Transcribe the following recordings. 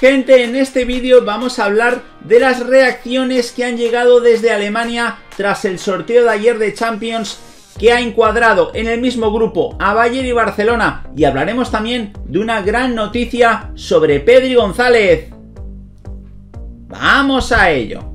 Gente, en este vídeo vamos a hablar de las reacciones que han llegado desde Alemania tras el sorteo de ayer de Champions que ha encuadrado en el mismo grupo a Bayern y Barcelona y hablaremos también de una gran noticia sobre Pedri González. ¡Vamos a ello!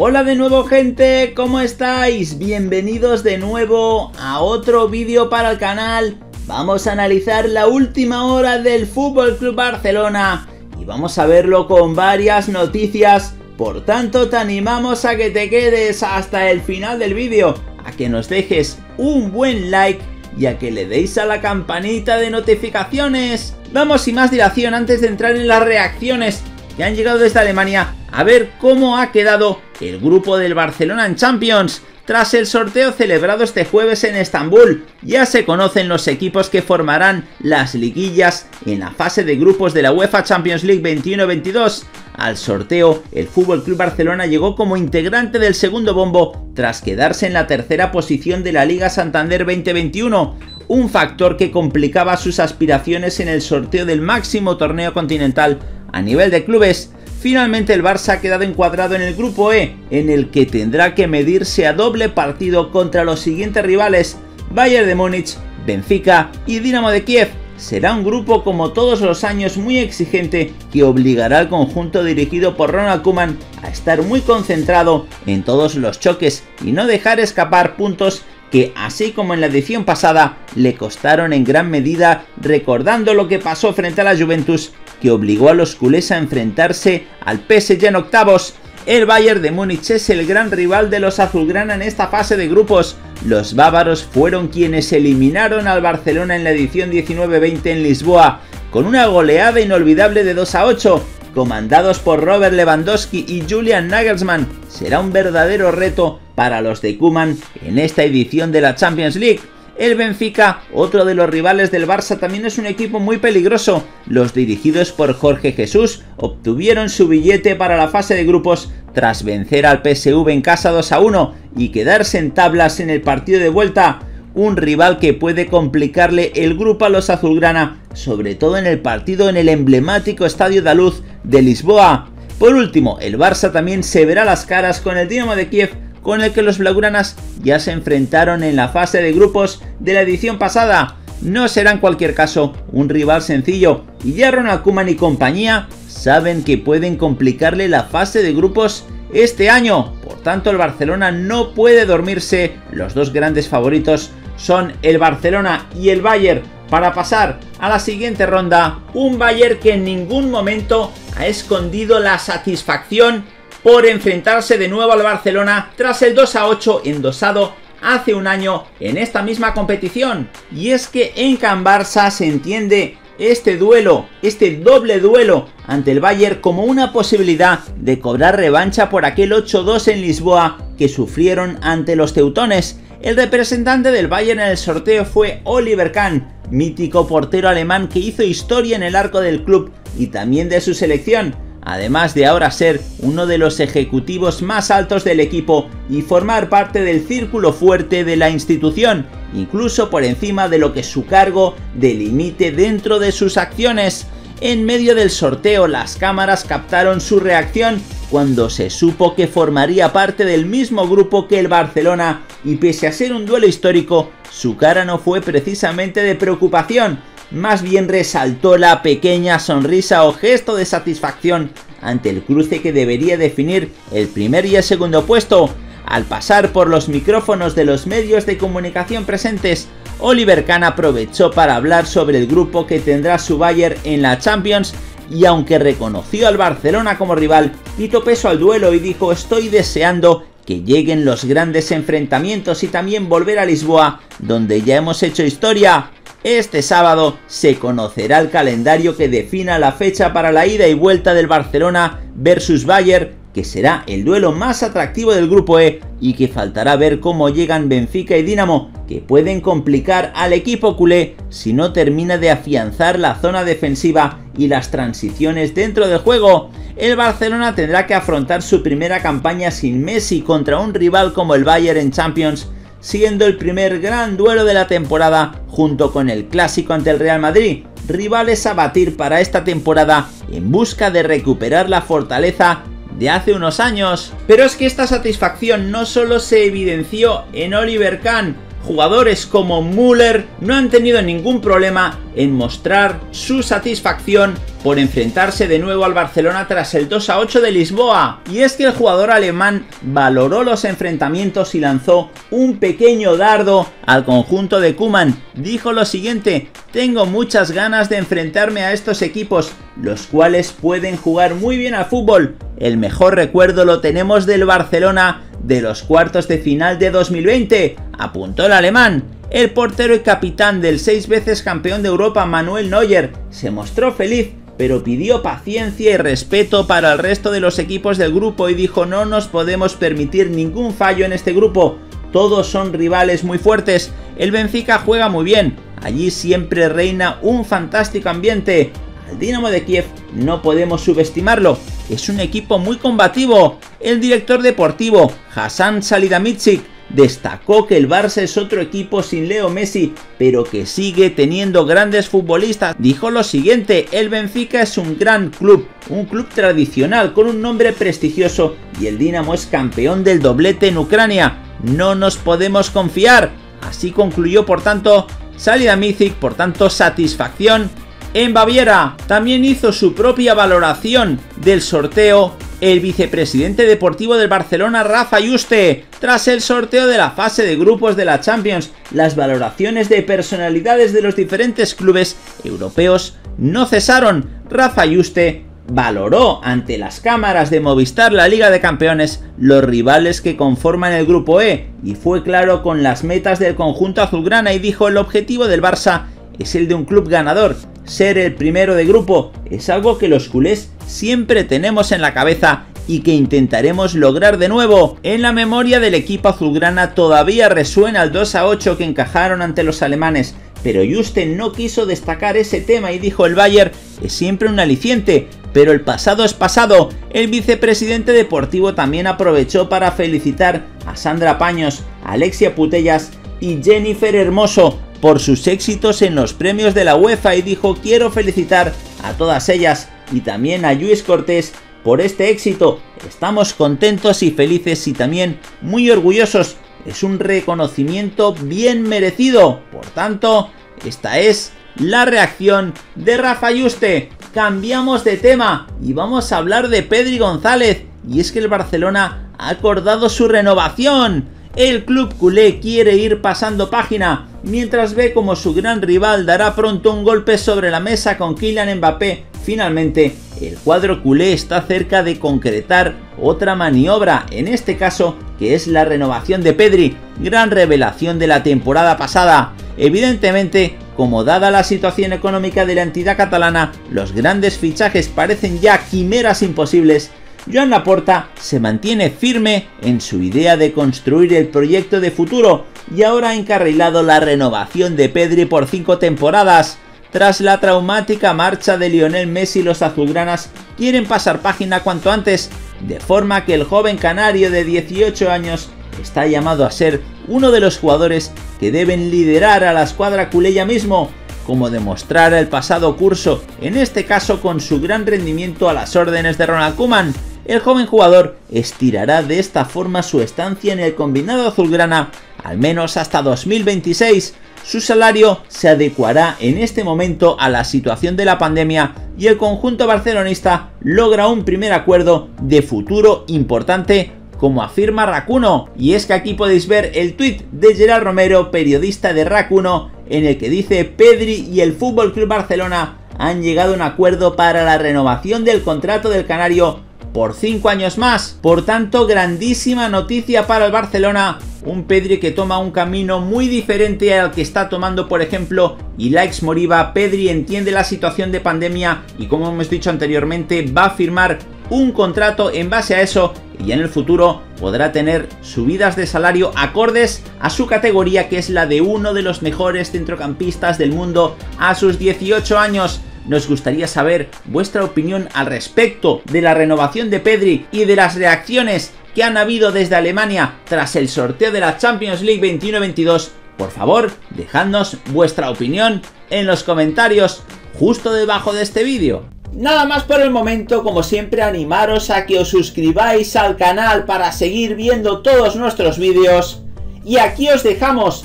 Hola de nuevo gente, ¿cómo estáis? Bienvenidos de nuevo a otro vídeo para el canal. Vamos a analizar la última hora del Fútbol Club Barcelona y vamos a verlo con varias noticias. Por tanto, te animamos a que te quedes hasta el final del vídeo, a que nos dejes un buen like y a que le deis a la campanita de notificaciones. Vamos sin más dilación antes de entrar en las reacciones que han llegado desde Alemania a ver cómo ha quedado el grupo del Barcelona en Champions. Tras el sorteo celebrado este jueves en Estambul, ya se conocen los equipos que formarán las liguillas en la fase de grupos de la UEFA Champions League 21-22. Al sorteo, el FC Barcelona llegó como integrante del segundo bombo tras quedarse en la tercera posición de la Liga Santander 2021, un factor que complicaba sus aspiraciones en el sorteo del máximo torneo continental a nivel de clubes Finalmente el Barça ha quedado encuadrado en el grupo E, en el que tendrá que medirse a doble partido contra los siguientes rivales, Bayern de Múnich, Benfica y Dinamo de Kiev. Será un grupo como todos los años muy exigente que obligará al conjunto dirigido por Ronald Koeman a estar muy concentrado en todos los choques y no dejar escapar puntos que así como en la edición pasada le costaron en gran medida recordando lo que pasó frente a la Juventus que obligó a los culés a enfrentarse al PSG en octavos. El Bayern de Múnich es el gran rival de los azulgrana en esta fase de grupos. Los bávaros fueron quienes eliminaron al Barcelona en la edición 19-20 en Lisboa, con una goleada inolvidable de 2 a 8, comandados por Robert Lewandowski y Julian Nagelsmann. Será un verdadero reto para los de Kuman en esta edición de la Champions League. El Benfica, otro de los rivales del Barça, también es un equipo muy peligroso. Los dirigidos por Jorge Jesús obtuvieron su billete para la fase de grupos tras vencer al PSV en casa 2 a 1 y quedarse en tablas en el partido de vuelta. Un rival que puede complicarle el grupo a los azulgrana, sobre todo en el partido en el emblemático Estadio de Luz de Lisboa. Por último, el Barça también se verá las caras con el Dinamo de Kiev con el que los blaugranas ya se enfrentaron en la fase de grupos de la edición pasada. No será en cualquier caso un rival sencillo y ya Ronald Koeman y compañía saben que pueden complicarle la fase de grupos este año. Por tanto, el Barcelona no puede dormirse. Los dos grandes favoritos son el Barcelona y el Bayern para pasar a la siguiente ronda. Un Bayern que en ningún momento ha escondido la satisfacción por enfrentarse de nuevo al Barcelona tras el 2 a 8 endosado hace un año en esta misma competición. Y es que en Can Barça se entiende este duelo, este doble duelo ante el Bayern como una posibilidad de cobrar revancha por aquel 8-2 en Lisboa que sufrieron ante los teutones. El representante del Bayern en el sorteo fue Oliver Kahn, mítico portero alemán que hizo historia en el arco del club y también de su selección además de ahora ser uno de los ejecutivos más altos del equipo y formar parte del círculo fuerte de la institución, incluso por encima de lo que su cargo delimite dentro de sus acciones. En medio del sorteo las cámaras captaron su reacción cuando se supo que formaría parte del mismo grupo que el Barcelona y pese a ser un duelo histórico, su cara no fue precisamente de preocupación, más bien resaltó la pequeña sonrisa o gesto de satisfacción ante el cruce que debería definir el primer y el segundo puesto. Al pasar por los micrófonos de los medios de comunicación presentes, Oliver Kahn aprovechó para hablar sobre el grupo que tendrá su Bayern en la Champions y aunque reconoció al Barcelona como rival, quitó peso al duelo y dijo estoy deseando que lleguen los grandes enfrentamientos y también volver a Lisboa, donde ya hemos hecho historia. Este sábado se conocerá el calendario que defina la fecha para la ida y vuelta del Barcelona versus Bayern, que será el duelo más atractivo del grupo E y que faltará ver cómo llegan Benfica y Dinamo, que pueden complicar al equipo culé si no termina de afianzar la zona defensiva y las transiciones dentro del juego. El Barcelona tendrá que afrontar su primera campaña sin Messi contra un rival como el Bayern en Champions siendo el primer gran duelo de la temporada junto con el clásico ante el Real Madrid, rivales a batir para esta temporada en busca de recuperar la fortaleza de hace unos años. Pero es que esta satisfacción no solo se evidenció en Oliver Kahn, jugadores como Müller no han tenido ningún problema en mostrar su satisfacción por enfrentarse de nuevo al Barcelona tras el 2 a 8 de Lisboa. Y es que el jugador alemán valoró los enfrentamientos y lanzó un pequeño dardo al conjunto de Kuman. Dijo lo siguiente, tengo muchas ganas de enfrentarme a estos equipos, los cuales pueden jugar muy bien al fútbol. El mejor recuerdo lo tenemos del Barcelona de los cuartos de final de 2020, apuntó el alemán. El portero y capitán del seis veces campeón de Europa Manuel Neuer se mostró feliz pero pidió paciencia y respeto para el resto de los equipos del grupo y dijo no nos podemos permitir ningún fallo en este grupo, todos son rivales muy fuertes, el Benfica juega muy bien, allí siempre reina un fantástico ambiente, al Dinamo de Kiev no podemos subestimarlo, es un equipo muy combativo, el director deportivo Hassan Salidamidzic destacó que el Barça es otro equipo sin Leo Messi, pero que sigue teniendo grandes futbolistas. Dijo lo siguiente, el Benfica es un gran club, un club tradicional con un nombre prestigioso y el Dinamo es campeón del doblete en Ucrania. No nos podemos confiar. Así concluyó por tanto Salida Mizic, por tanto satisfacción en Baviera. También hizo su propia valoración del sorteo el vicepresidente deportivo del Barcelona Rafa Yuste. Tras el sorteo de la fase de grupos de la Champions, las valoraciones de personalidades de los diferentes clubes europeos no cesaron. Rafa Yuste valoró ante las cámaras de Movistar la Liga de Campeones los rivales que conforman el grupo E y fue claro con las metas del conjunto azulgrana y dijo el objetivo del Barça es el de un club ganador. Ser el primero de grupo es algo que los culés siempre tenemos en la cabeza y que intentaremos lograr de nuevo. En la memoria del equipo azulgrana todavía resuena el 2 a 8 que encajaron ante los alemanes, pero Justen no quiso destacar ese tema y dijo el Bayern es siempre un aliciente, pero el pasado es pasado. El vicepresidente deportivo también aprovechó para felicitar a Sandra Paños, Alexia Putellas y Jennifer Hermoso por sus éxitos en los premios de la UEFA y dijo quiero felicitar a todas ellas y también a Luis Cortés por este éxito. Estamos contentos y felices y también muy orgullosos. Es un reconocimiento bien merecido. Por tanto, esta es la reacción de Rafa Yuste. Cambiamos de tema y vamos a hablar de Pedri González. Y es que el Barcelona ha acordado su renovación. El club culé quiere ir pasando página, mientras ve como su gran rival dará pronto un golpe sobre la mesa con Kylian Mbappé. Finalmente, el cuadro culé está cerca de concretar otra maniobra, en este caso, que es la renovación de Pedri, gran revelación de la temporada pasada. Evidentemente, como dada la situación económica de la entidad catalana, los grandes fichajes parecen ya quimeras imposibles Joan Laporta se mantiene firme en su idea de construir el proyecto de futuro y ahora ha encarrilado la renovación de Pedri por cinco temporadas. Tras la traumática marcha de Lionel Messi, los azulgranas quieren pasar página cuanto antes, de forma que el joven canario de 18 años está llamado a ser uno de los jugadores que deben liderar a la escuadra culeya mismo, como demostrara el pasado curso, en este caso con su gran rendimiento a las órdenes de Ronald Koeman, el joven jugador estirará de esta forma su estancia en el combinado azulgrana al menos hasta 2026. Su salario se adecuará en este momento a la situación de la pandemia y el conjunto barcelonista logra un primer acuerdo de futuro importante como afirma Racuno. Y es que aquí podéis ver el tuit de Gerard Romero, periodista de Racuno, en el que dice Pedri y el Club Barcelona han llegado a un acuerdo para la renovación del contrato del canario por 5 años más. Por tanto, grandísima noticia para el Barcelona. Un Pedri que toma un camino muy diferente al que está tomando, por ejemplo, Ilaix Moriba. Pedri entiende la situación de pandemia y, como hemos dicho anteriormente, va a firmar un contrato en base a eso y en el futuro podrá tener subidas de salario acordes a su categoría que es la de uno de los mejores centrocampistas del mundo a sus 18 años nos gustaría saber vuestra opinión al respecto de la renovación de Pedri y de las reacciones que han habido desde Alemania tras el sorteo de la Champions League 21-22, por favor, dejadnos vuestra opinión en los comentarios justo debajo de este vídeo. Nada más por el momento, como siempre animaros a que os suscribáis al canal para seguir viendo todos nuestros vídeos. Y aquí os dejamos